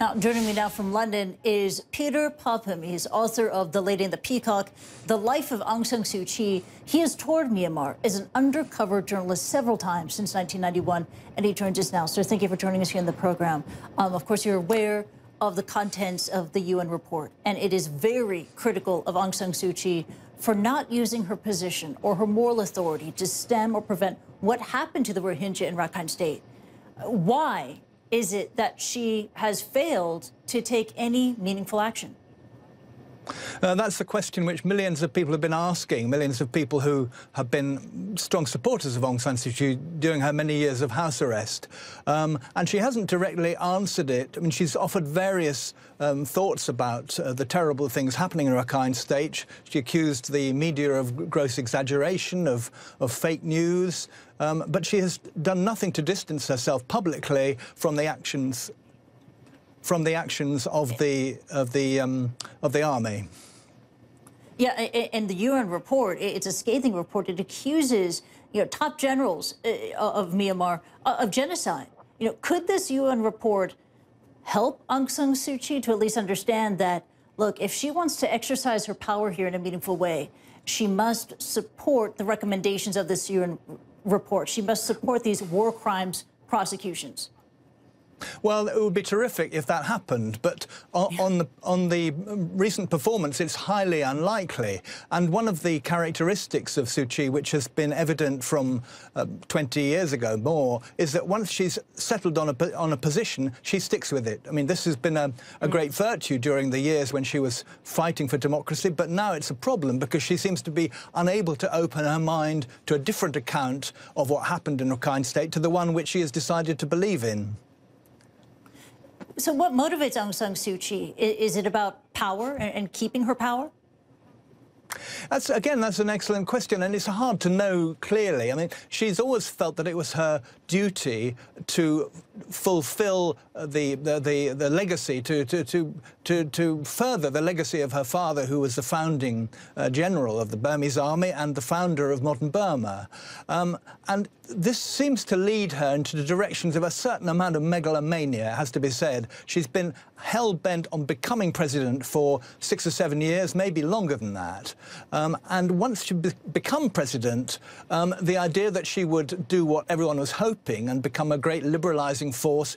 Now, joining me now from London is Peter Popham. He's author of The Lady and the Peacock, The Life of Aung San Suu Kyi. He has toured Myanmar as an undercover journalist several times since 1991, and he joins us now. Sir, thank you for joining us here in the program. Um, of course, you're aware of the contents of the UN report, and it is very critical of Aung San Suu Kyi for not using her position or her moral authority to stem or prevent what happened to the Rohingya in Rakhine State. Why is it that she has failed to take any meaningful action? Uh, that's the question which millions of people have been asking, millions of people who have been strong supporters of Aung San Suu Kyi during her many years of house arrest. Um, and she hasn't directly answered it. I mean, she's offered various um, thoughts about uh, the terrible things happening in Rakhine State. She accused the media of gross exaggeration, of, of fake news. Um, but she has done nothing to distance herself publicly from the actions from the actions of the of the um, of the army. Yeah, and the UN report, it's a scathing report. It accuses you know top generals uh, of Myanmar uh, of genocide. You know, could this UN report help Aung San Suu Kyi to at least understand that? Look, if she wants to exercise her power here in a meaningful way, she must support the recommendations of this UN report. She must support these war crimes prosecutions. Well, it would be terrific if that happened, but on, yeah. on, the, on the recent performance, it's highly unlikely. And one of the characteristics of Suu Kyi, which has been evident from uh, 20 years ago more, is that once she's settled on a, on a position, she sticks with it. I mean, this has been a, a mm. great virtue during the years when she was fighting for democracy, but now it's a problem because she seems to be unable to open her mind to a different account of what happened in Rakhine State to the one which she has decided to believe in. So what motivates Aung San Suu Kyi? Is it about power and keeping her power? That's again, that's an excellent question, and it's hard to know clearly. I mean, she's always felt that it was her duty to fulfil the the the, the legacy, to, to to to to further the legacy of her father, who was the founding uh, general of the Burmese army and the founder of modern Burma, um, and this seems to lead her into the directions of a certain amount of megalomania, it has to be said. She's been hell-bent on becoming president for six or seven years, maybe longer than that. Um, and once she be become president, um, the idea that she would do what everyone was hoping and become a great force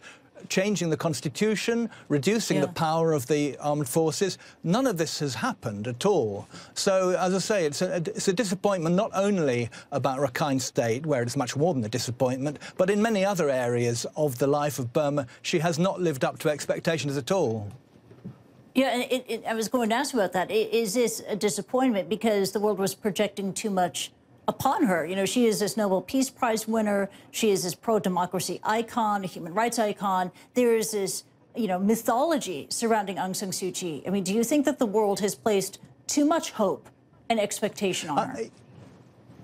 changing the constitution, reducing yeah. the power of the armed forces. None of this has happened at all. So, as I say, it's a, it's a disappointment not only about Rakhine State, where it's much more than a disappointment, but in many other areas of the life of Burma, she has not lived up to expectations at all. Yeah, it, it, I was going to ask about that. Is this a disappointment because the world was projecting too much upon her. You know, she is this Nobel Peace Prize winner. She is this pro-democracy icon, a human rights icon. There is this, you know, mythology surrounding Aung San Suu Kyi. I mean, do you think that the world has placed too much hope and expectation on her?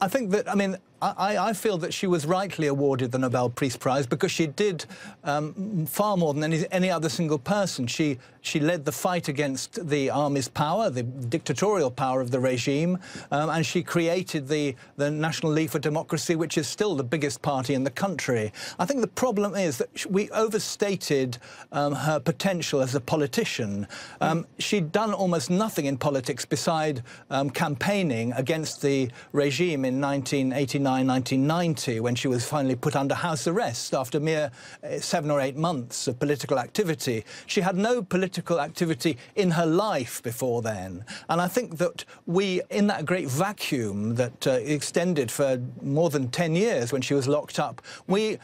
I think that, I mean, I, I, feel that she was rightly awarded the Nobel Peace Prize because she did um, far more than any, any, other single person. She, she led the fight against the army's power, the dictatorial power of the regime, um, and she created the, the National League for Democracy, which is still the biggest party in the country. I think the problem is that we overstated um, her potential as a politician. Mm. She'd done almost nothing in politics beside um, campaigning against the regime in 1989 1990, when she was finally put under house arrest after mere uh, seven or eight months of political activity. She had no political activity in her life before then. And I think that we, in that great vacuum that uh, extended for more than 10 years when she was locked up, we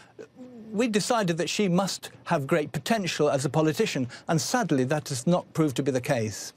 we decided that she must have great potential as a politician, and sadly that has not proved to be the case.